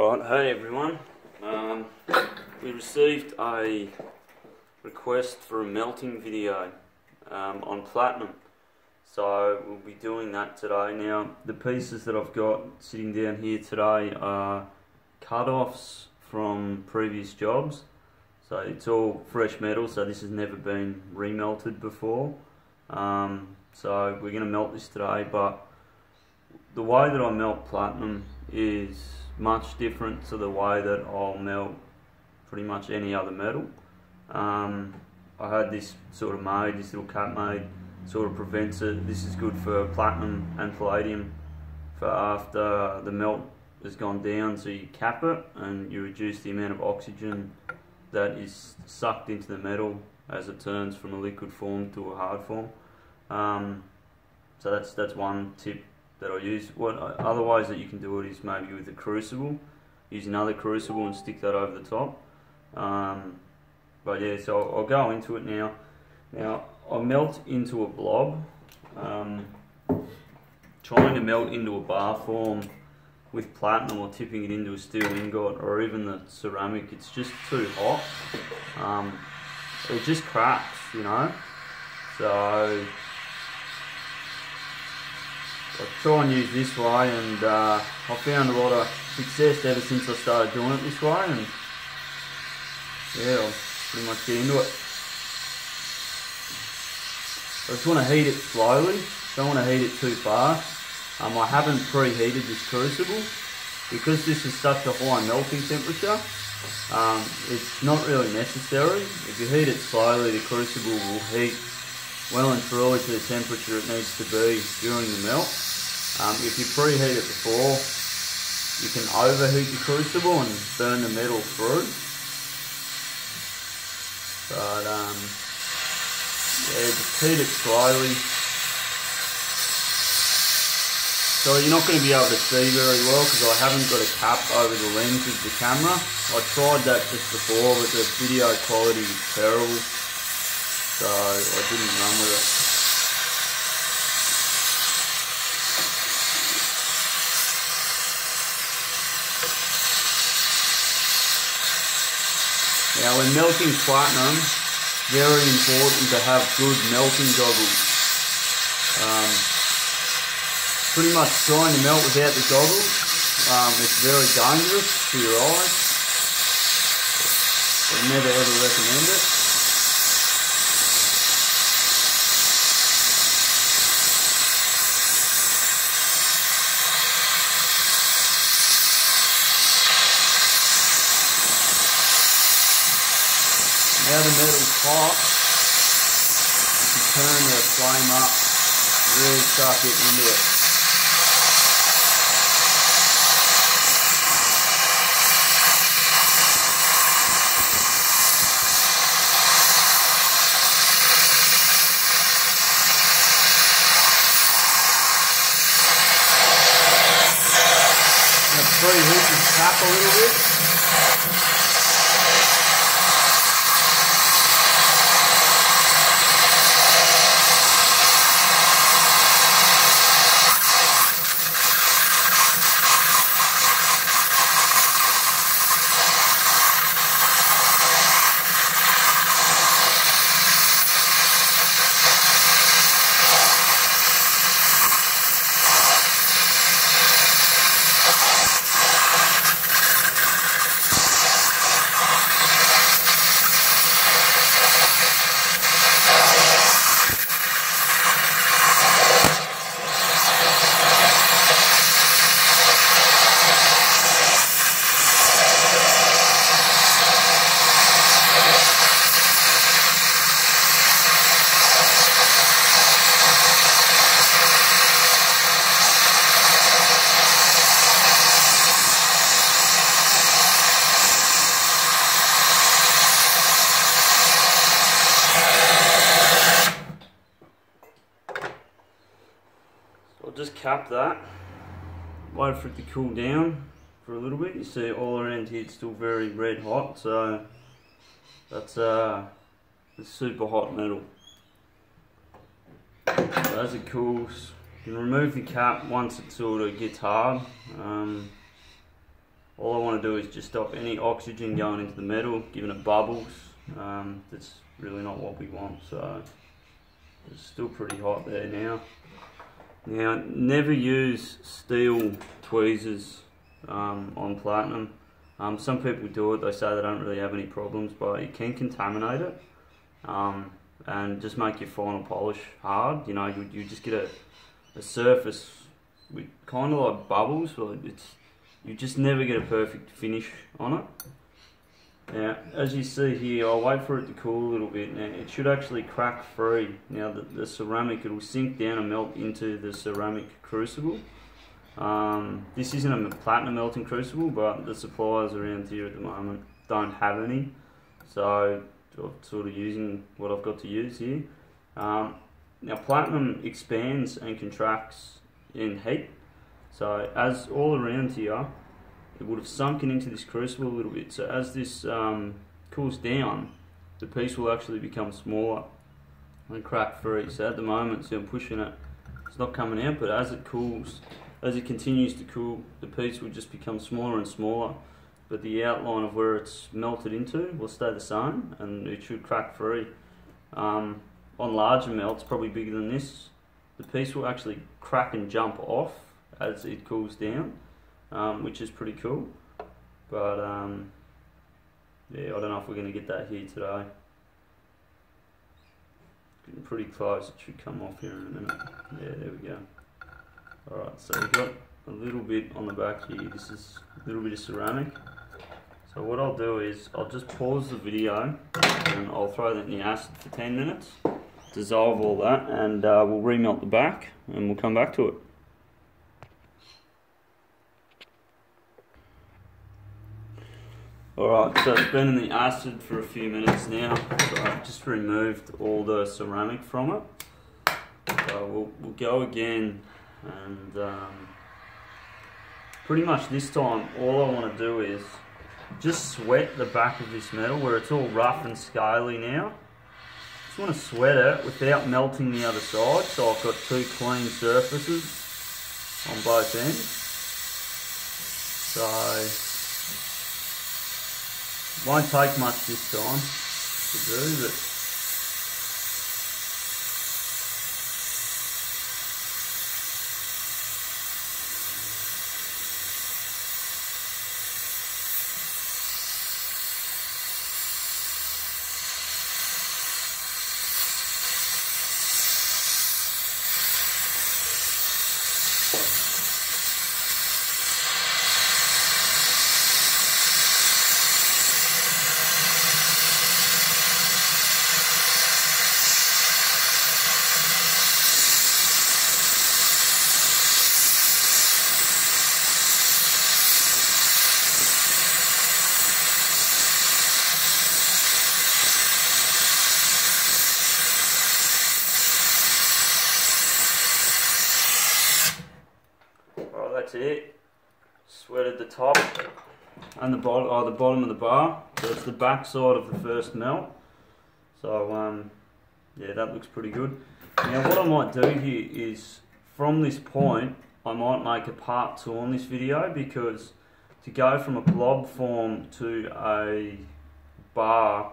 Right, hey everyone. Um, we received a request for a melting video um, on platinum, so we'll be doing that today. Now, the pieces that I've got sitting down here today are cut-offs from previous jobs. So it's all fresh metal, so this has never been remelted before. Um, so we're going to melt this today, but the way that I melt platinum is much different to the way that I'll melt pretty much any other metal. Um, I had this sort of made, this little cap made, sort of prevents it. This is good for platinum and palladium for after the melt has gone down, so you cap it and you reduce the amount of oxygen that is sucked into the metal as it turns from a liquid form to a hard form. Um, so that's that's one tip that I use. What otherwise that you can do it is maybe with a crucible, use another crucible and stick that over the top. Um, but yeah, so I'll, I'll, go into it now. Now I melt into a blob, um, trying to melt into a bar form with platinum or tipping it into a steel ingot or even the ceramic. It's just too hot. Um, it just cracks, you know. So I try and use this way and uh, I found a lot of success ever since I started doing it this way and yeah, I'll pretty much get into it. I just want to heat it slowly, don't want to heat it too fast. Um, I haven't preheated this crucible because this is such a high melting temperature. Um, it's not really necessary. If you heat it slowly, the crucible will heat well and truly to the temperature it needs to be during the melt. Um, if you preheat it before, you can overheat the crucible and burn the metal through. But um, yeah, just heat it slowly. So you're not going to be able to see very well because I haven't got a cap over the lens of the camera. I tried that just before but the video quality is terrible so I didn't run with it. Now when melting platinum, very important to have good melting goggles. Um, pretty much trying to melt without the goggles, um, it's very dangerous to your eyes. I never ever recommend it. Now the metal's hot, you turn the flame up, really start getting into it. preheat the cap a little bit. I'll just cap that, wait for it to cool down for a little bit. You see all around here it's still very red hot, so that's uh, super hot metal. So as it cools, you can remove the cap once it sort of gets hard. Um, all I want to do is just stop any oxygen going into the metal, giving it bubbles. Um, that's really not what we want. So it's still pretty hot there now. Now, never use steel tweezers um, on platinum. Um, some people do it, they say they don't really have any problems, but it can contaminate it um, and just make your final polish hard. You know, you, you just get a, a surface with kind of like bubbles, but it's you just never get a perfect finish on it. Now, as you see here, I'll wait for it to cool a little bit. Now, it should actually crack free. Now, the, the ceramic, it will sink down and melt into the ceramic crucible. Um, this isn't a platinum melting crucible, but the suppliers around here at the moment don't have any. So, I'm sort of using what I've got to use here. Um, now, platinum expands and contracts in heat. So, as all around here, it would have sunken into this crucible a little bit. So as this um, cools down, the piece will actually become smaller and crack free. So at the moment, see I'm pushing it, it's not coming out, but as it cools, as it continues to cool, the piece will just become smaller and smaller. But the outline of where it's melted into will stay the same and it should crack free. Um, on larger melts, probably bigger than this, the piece will actually crack and jump off as it cools down um, which is pretty cool. But um, yeah, I don't know if we're going to get that here today. Getting pretty close, it should come off here in a minute. Yeah, there we go. Alright, so we've got a little bit on the back here. This is a little bit of ceramic. So what I'll do is I'll just pause the video and I'll throw that in the acid for 10 minutes, dissolve all that, and uh, we'll remelt the back and we'll come back to it. Alright, so it's been in the acid for a few minutes now. So I've just removed all the ceramic from it. So we'll, we'll go again and um, pretty much this time all I want to do is just sweat the back of this metal where it's all rough and scaly now. Just want to sweat it without melting the other side so I've got two clean surfaces on both ends. So won't take much this time to do, but that's it. Sweated the top and the bottom, oh, the bottom of the bar. So it's the back side of the first melt. So um, yeah, that looks pretty good. Now what I might do here is, from this point, I might make a part two on this video because to go from a blob form to a bar,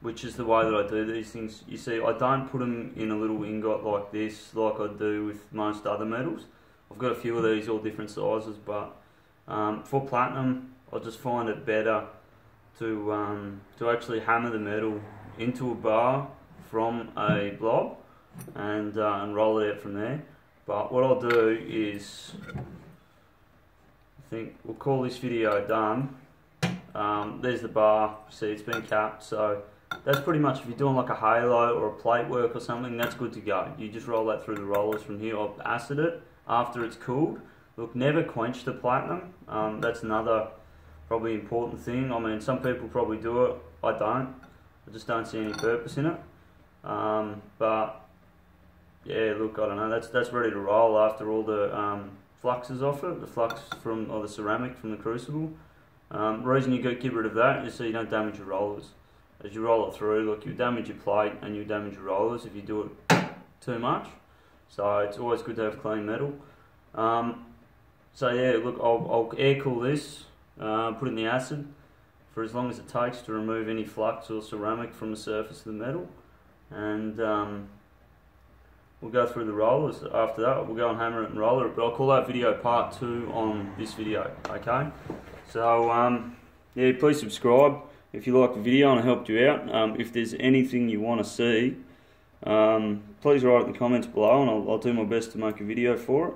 which is the way that I do these things, you see, I don't put them in a little ingot like this, like I do with most other metals. I've got a few of these, all different sizes, but um, for platinum, I just find it better to um, to actually hammer the metal into a bar from a blob and uh, and roll it out from there. But what I'll do is, I think we'll call this video done. Um, there's the bar. See, it's been capped, so that's pretty much if you're doing like a halo or a plate work or something. That's good to go. You just roll that through the rollers from here. I'll acid it after it's cooled. Look, never quench the platinum. Um, that's another probably important thing. I mean, some people probably do it. I don't. I just don't see any purpose in it. Um, but yeah, look, I don't know. That's that's ready to roll after all the um, fluxes off it, the flux from or the ceramic from the crucible. Um, reason you get rid of that is so you don't damage your rollers. As you roll it through, look, you damage your plate and you damage your rollers if you do it too much. So it's always good to have clean metal. Um, so yeah, look, I'll, I'll, air cool this uh, put in the acid for as long as it takes to remove any flux or ceramic from the surface of the metal. And um, we'll go through the rollers after that. We'll go and hammer it and roller it, but I'll call that video part two on this video, okay? So, um, yeah, please subscribe if you like the video and it helped you out. Um, if there's anything you want to see, um, please write it in the comments below and I'll, I'll, do my best to make a video for it.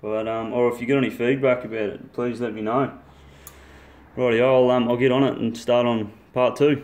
But, um, or if you get any feedback about it, please let me know. Righty, I'll, um, I'll get on it and start on part two.